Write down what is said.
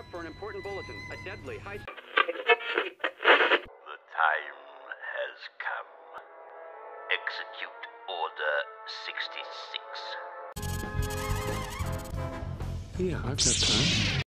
up for an important bulletin. A deadly high. The time has come. Execute Order 66. Yeah, I've got time.